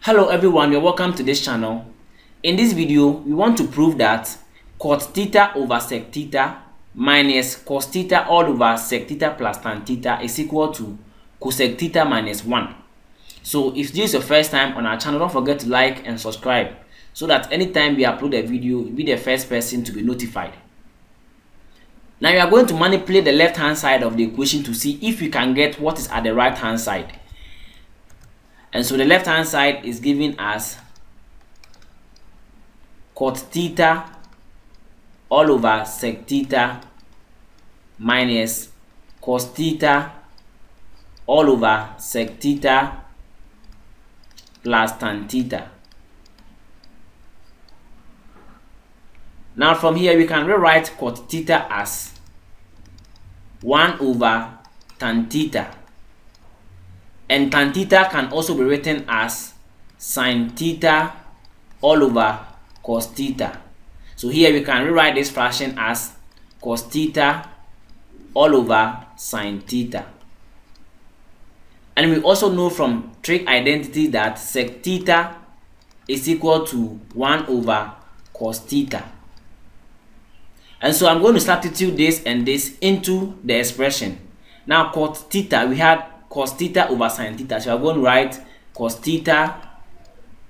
Hello everyone, you're welcome to this channel. In this video, we want to prove that cot theta over sec theta minus cos theta all over sec theta plus tan theta is equal to cosec theta minus 1. So if this is your first time on our channel, don't forget to like and subscribe so that anytime we upload a video, you'll be the first person to be notified. Now you are going to manipulate the left hand side of the equation to see if you can get what is at the right hand side. And so the left hand side is given as cot theta all over sec theta minus cos theta all over sec theta plus tan theta. Now from here we can rewrite cot theta as 1 over tan theta and tan theta can also be written as sine theta all over cos theta. So here we can rewrite this fraction as cos theta all over sine theta. And we also know from trig identity that sec theta is equal to 1 over cos theta. And so I'm going to substitute this and this into the expression. Now cos theta, we had cos theta over sine theta. So I'm going to write cos theta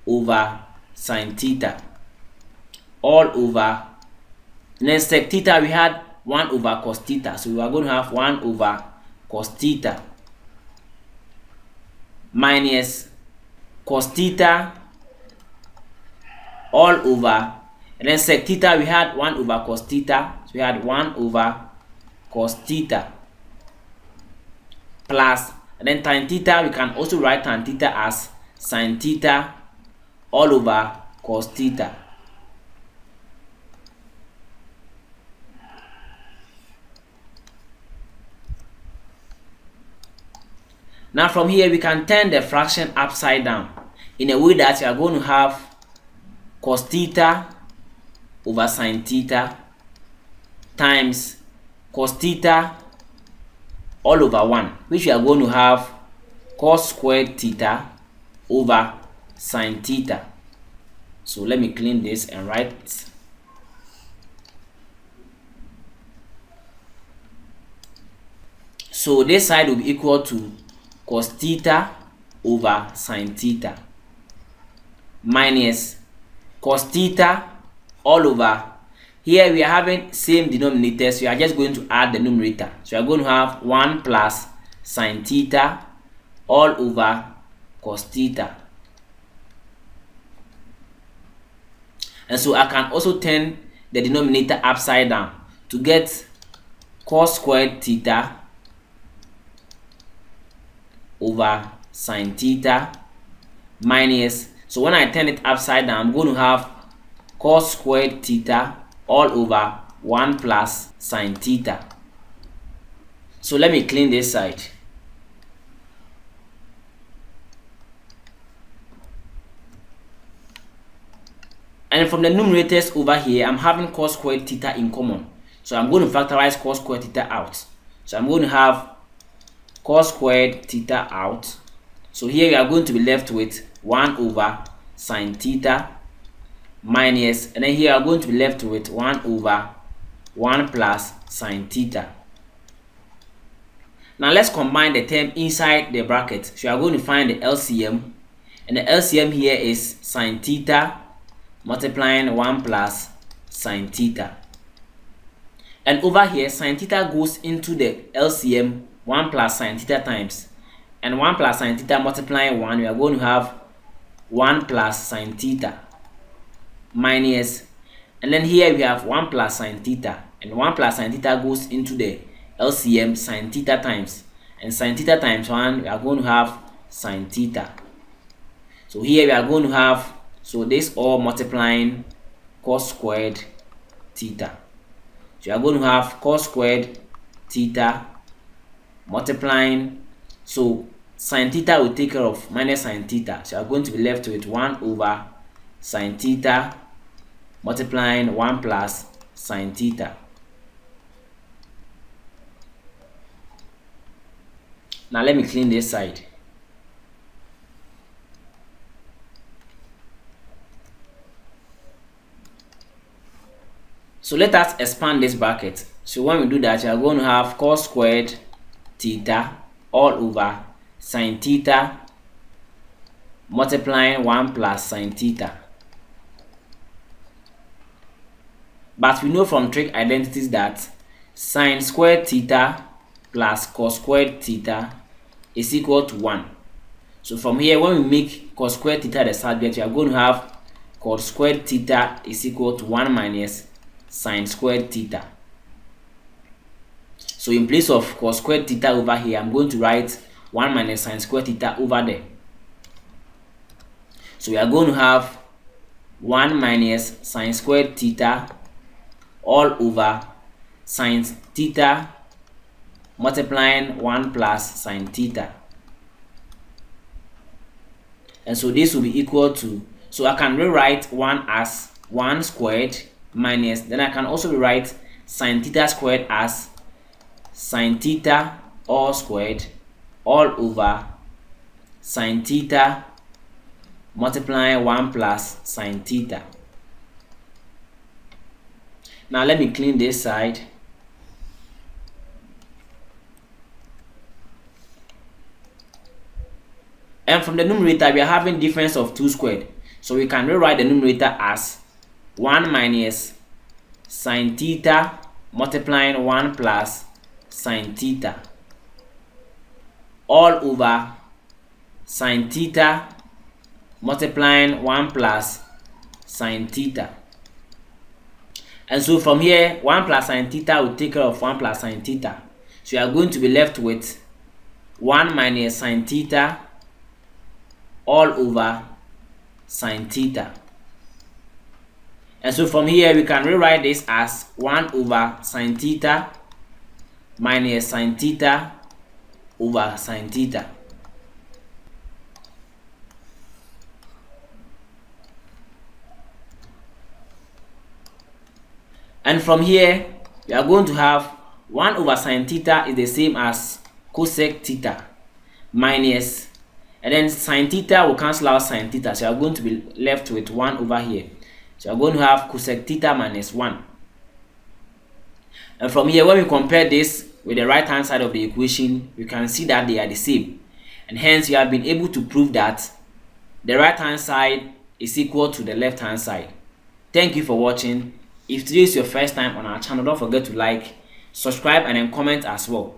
over sine theta all over. Then sec theta, we had 1 over cos theta. So we are going to have 1 over cos theta minus cos theta all over and then sec theta we had 1 over cos theta so we had 1 over cos theta plus and then tan theta we can also write tan theta as sine theta all over cos theta. Now from here, we can turn the fraction upside down in a way that you are going to have cos theta over sine theta times cos theta all over 1, which we are going to have cos squared theta over sine theta. So let me clean this and write So this side will be equal to cos theta over sine theta minus cos theta all over here we are having same denominator so we are just going to add the numerator. So we are going to have 1 plus sine theta all over cos theta. And so I can also turn the denominator upside down to get cos squared theta over sine theta minus. So when I turn it upside down I'm going to have cos squared theta all over 1 plus sine theta. So let me clean this side. And from the numerators over here I'm having cos squared theta in common. So I'm going to factorize cos squared theta out. So I'm going to have cos squared theta out. So here we are going to be left with 1 over sine theta minus, and then here are going to be left with 1 over 1 plus sine theta. Now let's combine the term inside the bracket. So are going to find the LCM, and the LCM here is sine theta multiplying 1 plus sine theta. And over here, sine theta goes into the LCM 1 plus sine theta times and 1 plus sine theta multiplying 1 we are going to have 1 plus sine theta minus and then here we have 1 plus sine theta and 1 plus sine theta goes into the LCM sine theta times and sine theta times 1 we are going to have sine theta. So here we are going to have so this all multiplying cos squared theta. So you are going to have cos squared theta multiplying so sine theta will take care of minus sine theta. So you are going to be left with 1 over sine theta multiplying 1 plus sine theta. Now let me clean this side. So let us expand this bracket. So when we do that, you are going to have cos squared theta all over sine theta multiplying 1 plus sine theta. But we know from trig identities that sine squared theta plus cos squared theta is equal to 1. So from here, when we make cos squared theta the subject, we are going to have cos squared theta is equal to 1 minus sine squared theta. So in place of cos squared theta over here, I'm going to write 1 minus sine squared theta over there. So we are going to have 1 minus sine squared theta all over sine theta multiplying 1 plus sine theta. And so this will be equal to, so I can rewrite 1 as 1 squared minus, then I can also rewrite sine theta squared as sine theta all squared all over sine theta multiplying 1 plus sine theta. Now let me clean this side. And from the numerator, we are having difference of 2 squared. So we can rewrite the numerator as 1 minus sine theta multiplying 1 plus sine theta all over sine theta multiplying 1 plus sine theta. And so from here, 1 plus sine theta will take care of 1 plus sine theta. So you are going to be left with 1 minus sine theta all over sine theta. And so from here, we can rewrite this as 1 over sine theta minus sine theta over sine theta. And from here, we are going to have 1 over sine theta is the same as cosec theta minus, and then sine theta will cancel out sine theta. So you are going to be left with 1 over here. So you are going to have cosec theta minus 1. And from here, when we compare this with the right hand side of the equation, we can see that they are the same. And hence, we have been able to prove that the right hand side is equal to the left hand side. Thank you for watching. If today is your first time on our channel, don't forget to like, subscribe and then comment as well.